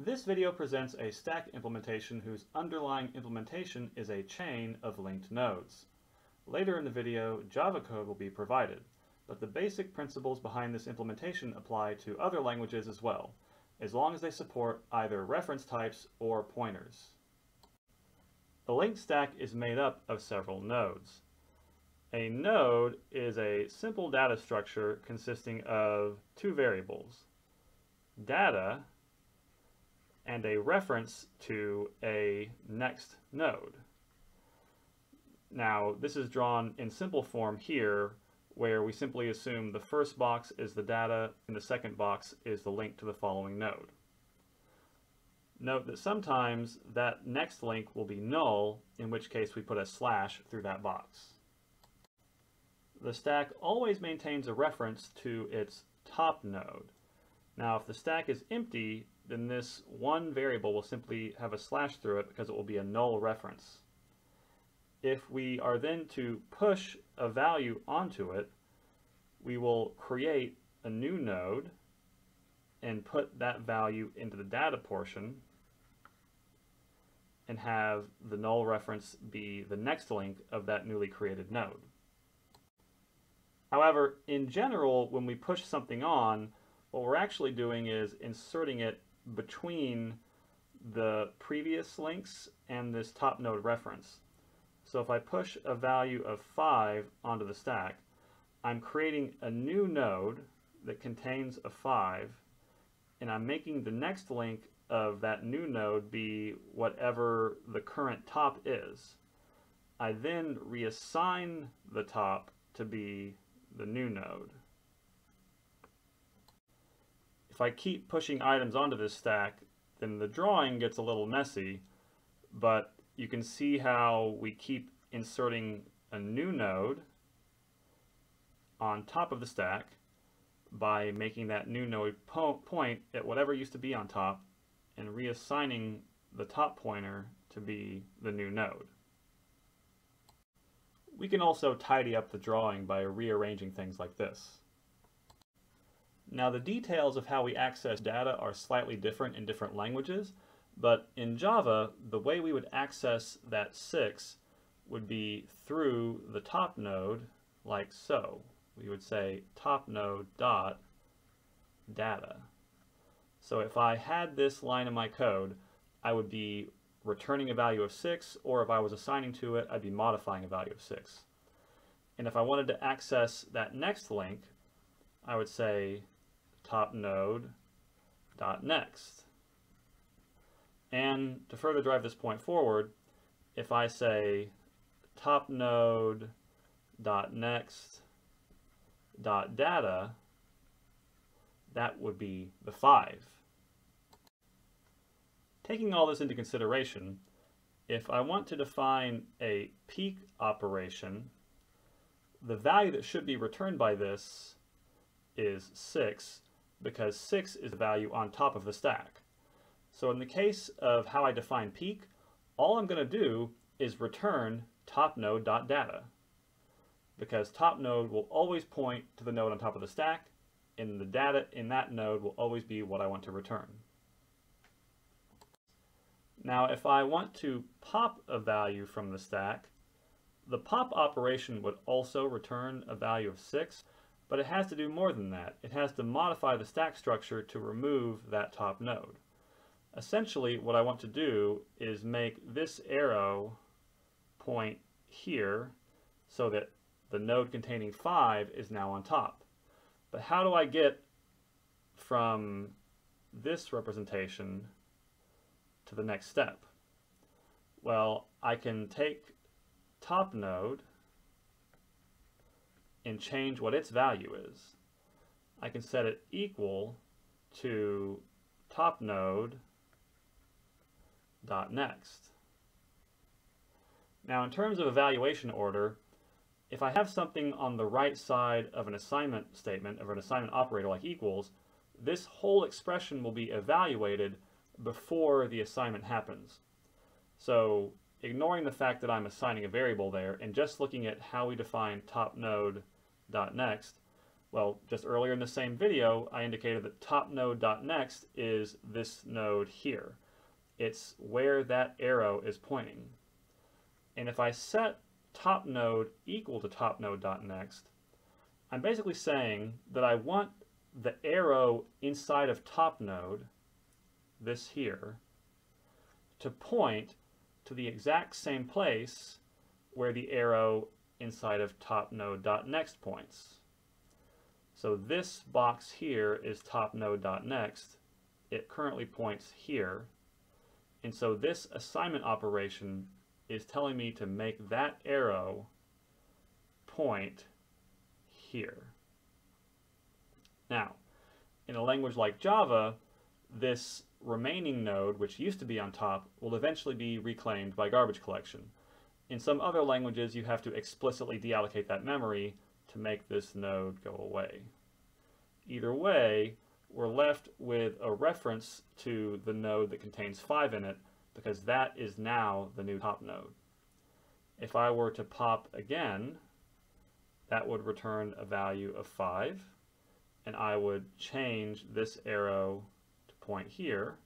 This video presents a stack implementation whose underlying implementation is a chain of linked nodes. Later in the video, Java code will be provided, but the basic principles behind this implementation apply to other languages as well, as long as they support either reference types or pointers. A linked stack is made up of several nodes. A node is a simple data structure consisting of two variables, data and a reference to a next node. Now, this is drawn in simple form here, where we simply assume the first box is the data and the second box is the link to the following node. Note that sometimes that next link will be null, in which case we put a slash through that box. The stack always maintains a reference to its top node. Now, if the stack is empty, then this one variable will simply have a slash through it because it will be a null reference. If we are then to push a value onto it, we will create a new node and put that value into the data portion and have the null reference be the next link of that newly created node. However, in general, when we push something on, what we're actually doing is inserting it between the previous links and this top node reference. So if I push a value of 5 onto the stack, I'm creating a new node that contains a 5, and I'm making the next link of that new node be whatever the current top is. I then reassign the top to be the new node. If I keep pushing items onto this stack, then the drawing gets a little messy, but you can see how we keep inserting a new node on top of the stack by making that new node po point at whatever used to be on top and reassigning the top pointer to be the new node. We can also tidy up the drawing by rearranging things like this. Now the details of how we access data are slightly different in different languages, but in Java, the way we would access that 6 would be through the top node, like so. We would say top node dot data. So if I had this line in my code, I would be returning a value of 6, or if I was assigning to it, I'd be modifying a value of 6. And if I wanted to access that next link, I would say top node dot next. And to further drive this point forward, if I say top node dot next dot data, that would be the 5. Taking all this into consideration, if I want to define a peek operation, the value that should be returned by this is 6, because 6 is the value on top of the stack. So in the case of how I define peek, all I'm going to do is return topNode.data because top node will always point to the node on top of the stack and the data in that node will always be what I want to return. Now if I want to pop a value from the stack, the pop operation would also return a value of 6, but it has to do more than that. It has to modify the stack structure to remove that top node. Essentially, what I want to do is make this arrow point here so that the node containing 5 is now on top. But how do I get from this representation to the next step? Well, I can take top node and change what its value is. I can set it equal to top node dot next. Now in terms of evaluation order, if I have something on the right side of an assignment statement, of an assignment operator like equals, this whole expression will be evaluated before the assignment happens. So ignoring the fact that I'm assigning a variable there and just looking at how we define top node dot next, Well, just earlier in the same video, I indicated that top node.next is this node here. It's where that arrow is pointing. And if I set top node equal to top node.next, I'm basically saying that I want the arrow inside of top node, this here, to point to the exact same place where the arrow inside of top node.next points. So this box here is top node.next. It currently points here. And so this assignment operation is telling me to make that arrow point here. Now, in a language like Java, this remaining node, which used to be on top, will eventually be reclaimed by garbage collection. In some other languages, you have to explicitly deallocate that memory to make this node go away. Either way, we're left with a reference to the node that contains 5 in it, because that is now the new top node. If I were to pop again, that would return a value of 5, and I would change this arrow to point here,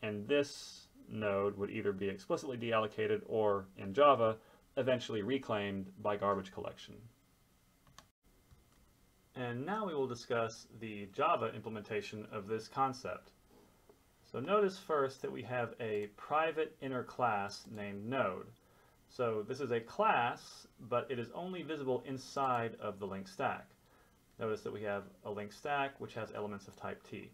and this node would either be explicitly deallocated or, in Java, eventually reclaimed by garbage collection. And now we will discuss the Java implementation of this concept. So notice first that we have a private inner class named node. So this is a class, but it is only visible inside of the link stack. Notice that we have a link stack which has elements of type T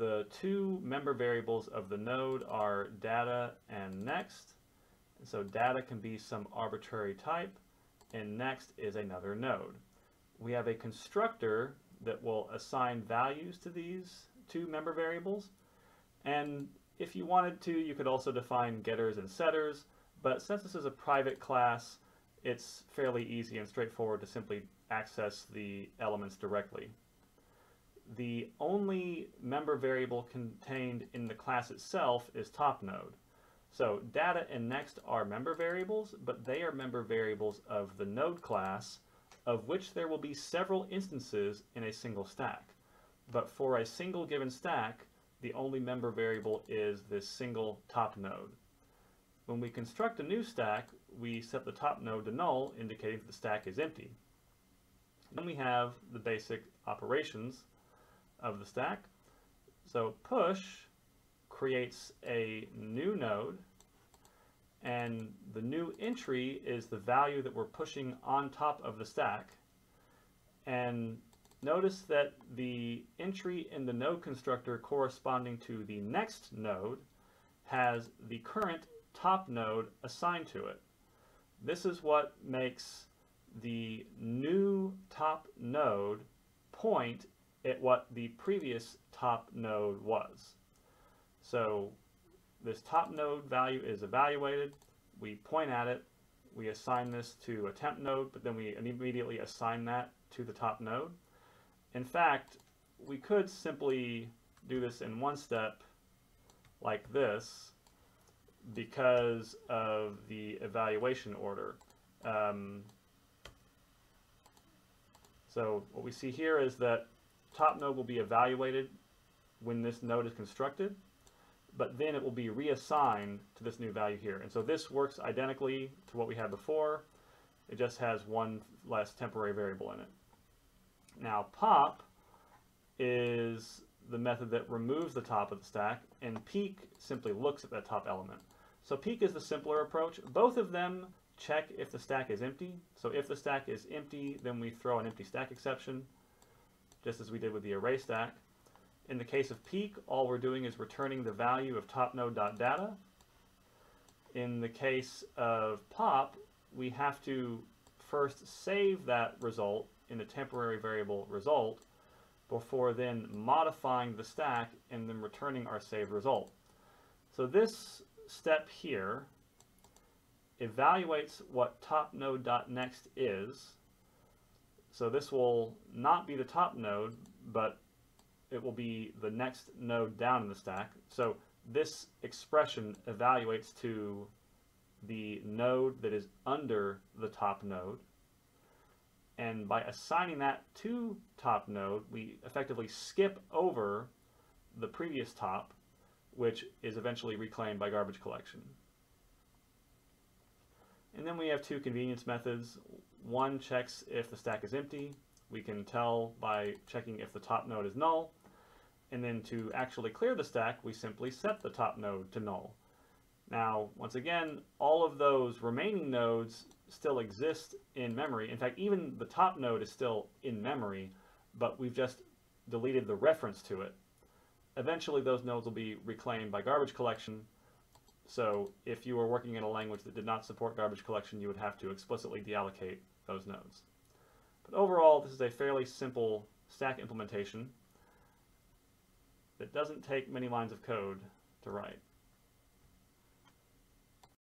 the two member variables of the node are data and next. So data can be some arbitrary type, and next is another node. We have a constructor that will assign values to these two member variables. And if you wanted to, you could also define getters and setters, but since this is a private class, it's fairly easy and straightforward to simply access the elements directly the only member variable contained in the class itself is top node. So data and next are member variables, but they are member variables of the node class, of which there will be several instances in a single stack. But for a single given stack, the only member variable is this single top node. When we construct a new stack, we set the top node to null, indicating that the stack is empty. Then we have the basic operations of the stack. So push creates a new node and the new entry is the value that we're pushing on top of the stack. And notice that the entry in the node constructor corresponding to the next node has the current top node assigned to it. This is what makes the new top node point at what the previous top node was. So this top node value is evaluated, we point at it, we assign this to a temp node, but then we immediately assign that to the top node. In fact, we could simply do this in one step like this because of the evaluation order. Um, so what we see here is that top node will be evaluated when this node is constructed, but then it will be reassigned to this new value here. And so this works identically to what we had before. It just has one less temporary variable in it. Now pop is the method that removes the top of the stack, and peek simply looks at that top element. So peek is the simpler approach. Both of them check if the stack is empty. So if the stack is empty, then we throw an empty stack exception just as we did with the array stack. In the case of peek, all we're doing is returning the value of top topnode.data. In the case of pop, we have to first save that result in a temporary variable result before then modifying the stack and then returning our saved result. So this step here evaluates what top topnode.next is so this will not be the top node, but it will be the next node down in the stack. So this expression evaluates to the node that is under the top node. And by assigning that to top node, we effectively skip over the previous top, which is eventually reclaimed by garbage collection. And then we have two convenience methods. One checks if the stack is empty. We can tell by checking if the top node is null. And then to actually clear the stack, we simply set the top node to null. Now, once again, all of those remaining nodes still exist in memory. In fact, even the top node is still in memory, but we've just deleted the reference to it. Eventually, those nodes will be reclaimed by garbage collection. So if you were working in a language that did not support garbage collection, you would have to explicitly deallocate those nodes. But overall, this is a fairly simple stack implementation that doesn't take many lines of code to write.